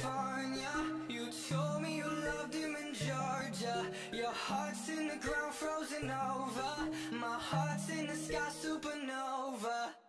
California. You told me you loved him in Georgia. Your heart's in the ground, frozen over. My heart's in the sky, supernova.